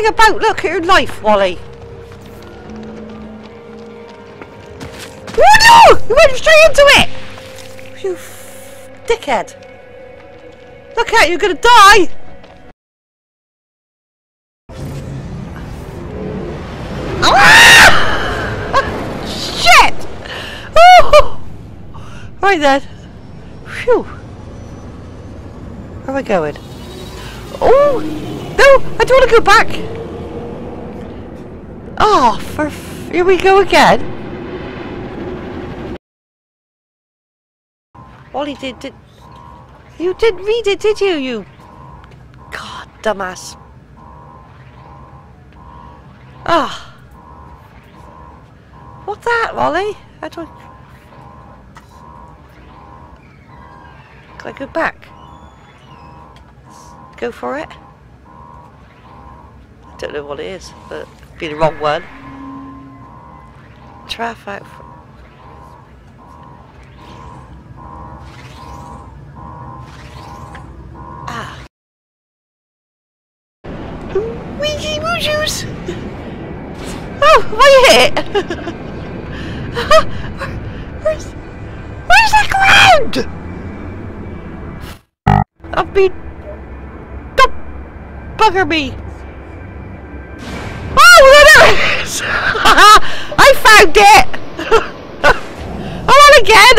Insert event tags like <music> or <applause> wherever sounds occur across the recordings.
hang about. Look at your life, Wally. Oh no! You went straight into it! You dickhead. Look out, you're gonna die! Ah! Shit! Oh! Right then. Phew. Where am I going? Oh! No! I don't want to go back! Oh, for... Here we go again. Wally did, did... You didn't read it, did you, you... God, dumbass. Ah. What's that, Wally? I don't... Can I go back? Go for it? I don't know what it is, but be the wrong one. Traffic... Ah. Ouija woojos! Oh, my hit! <laughs> where's, where's the ground? I've been... Don't bugger me! Is! <laughs> I found it! <laughs> I'm on again!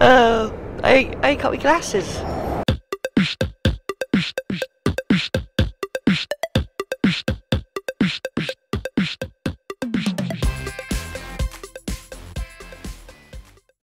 <laughs> oh, I, I ain't got my glasses.